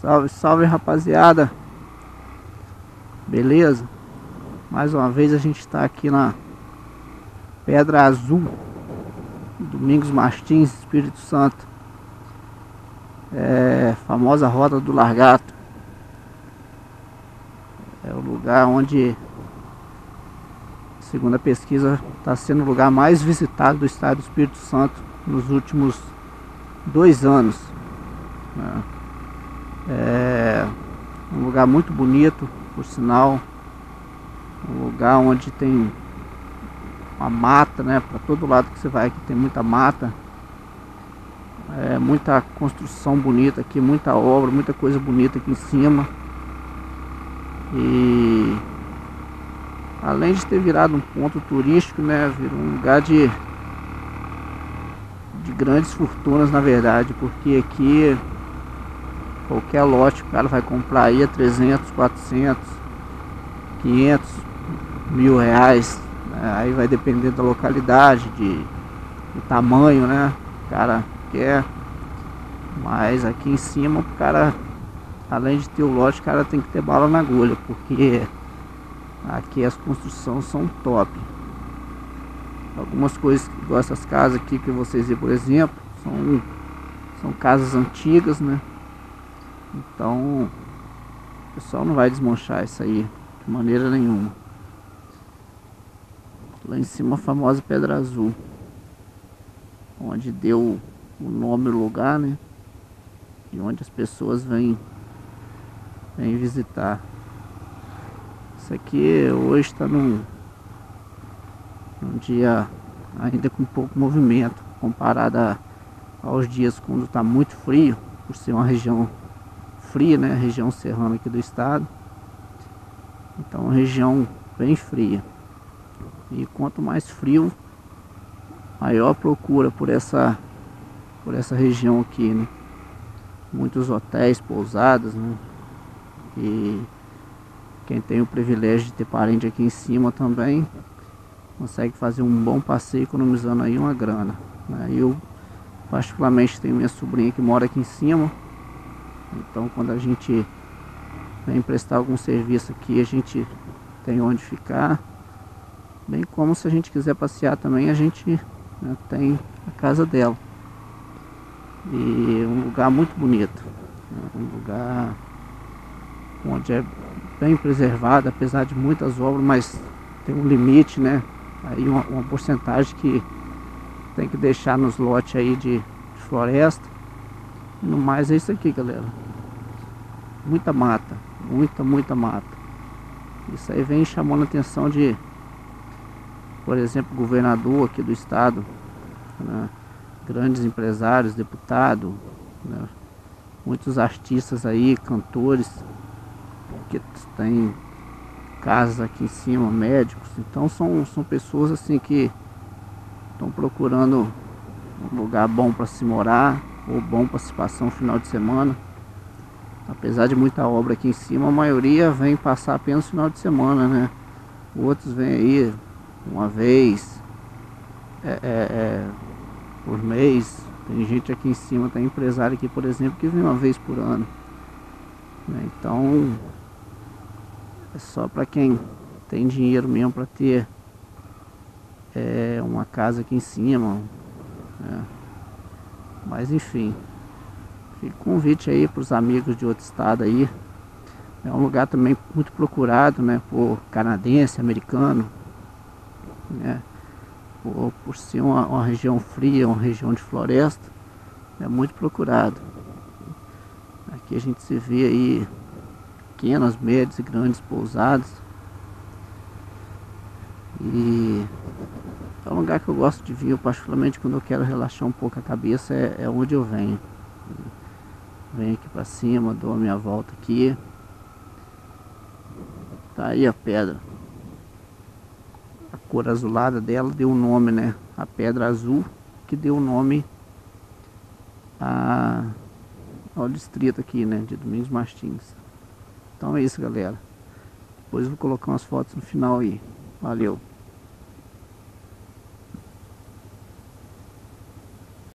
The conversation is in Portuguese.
Salve, salve rapaziada. Beleza? Mais uma vez a gente está aqui na Pedra Azul, Domingos Martins, Espírito Santo. É, famosa Rota do Largato. É o lugar onde, segundo a pesquisa, está sendo o lugar mais visitado do estado do Espírito Santo nos últimos dois anos. Né? É um lugar muito bonito, por sinal. Um lugar onde tem uma mata, né? Para todo lado que você vai aqui tem muita mata. É, muita construção bonita aqui, muita obra, muita coisa bonita aqui em cima. E além de ter virado um ponto turístico, né? Virou um lugar de, de grandes fortunas na verdade, porque aqui Qualquer lote o cara vai comprar aí a 300, 400, 500, mil reais. Né? Aí vai depender da localidade, de, do tamanho, né? O cara quer. Mas aqui em cima o cara, além de ter o lote, o cara tem que ter bala na agulha, porque aqui as construções são top. Algumas coisas, igual essas casas aqui que vocês viram, por exemplo, são, são casas antigas, né? Então, o pessoal não vai desmanchar isso aí de maneira nenhuma. Lá em cima a famosa Pedra Azul, onde deu o nome lugar, né? E onde as pessoas vêm, vêm visitar. Isso aqui hoje está num, num dia ainda com pouco movimento, comparado a, aos dias quando está muito frio, por ser uma região fria, né? Região serrana aqui do estado. Então, uma região bem fria. E quanto mais frio, maior procura por essa por essa região aqui, né? Muitos hotéis, pousadas, né? E quem tem o privilégio de ter parente aqui em cima também consegue fazer um bom passeio economizando aí uma grana. Né? Eu particularmente tenho minha sobrinha que mora aqui em cima então quando a gente vem prestar algum serviço aqui, a gente tem onde ficar. Bem como se a gente quiser passear também, a gente né, tem a casa dela. E um lugar muito bonito. Né, um lugar onde é bem preservado, apesar de muitas obras, mas tem um limite, né? Aí uma, uma porcentagem que tem que deixar nos lotes aí de, de floresta no mais é isso aqui, galera. Muita mata, muita, muita mata. Isso aí vem chamando a atenção de, por exemplo, governador aqui do estado, né? grandes empresários, deputados, né? muitos artistas aí, cantores, que têm casas aqui em cima, médicos. Então são, são pessoas assim que estão procurando um lugar bom para se morar, ou bom para se passar um final de semana. Apesar de muita obra aqui em cima, a maioria vem passar apenas no final de semana, né? Outros vêm aí uma vez é, é, é, por mês. Tem gente aqui em cima, tem empresário aqui, por exemplo, que vem uma vez por ano. Né? Então, é só para quem tem dinheiro mesmo para ter é, uma casa aqui em cima. Né? Mas enfim, fica convite aí para os amigos de outro estado aí. É um lugar também muito procurado, né, por canadense, americano, né, por, por ser uma, uma região fria, uma região de floresta, é muito procurado. Aqui a gente se vê aí pequenas, médias e grandes pousadas. E é um lugar que eu gosto de vir, particularmente quando eu quero relaxar um pouco a cabeça, é, é onde eu venho. Venho aqui para cima, dou a minha volta aqui. Tá aí a pedra. A cor azulada dela deu o nome, né? A pedra azul que deu o nome a, ao distrito aqui, né? De Domingos Martins. Então é isso, galera. Depois eu vou colocar umas fotos no final aí. Valeu!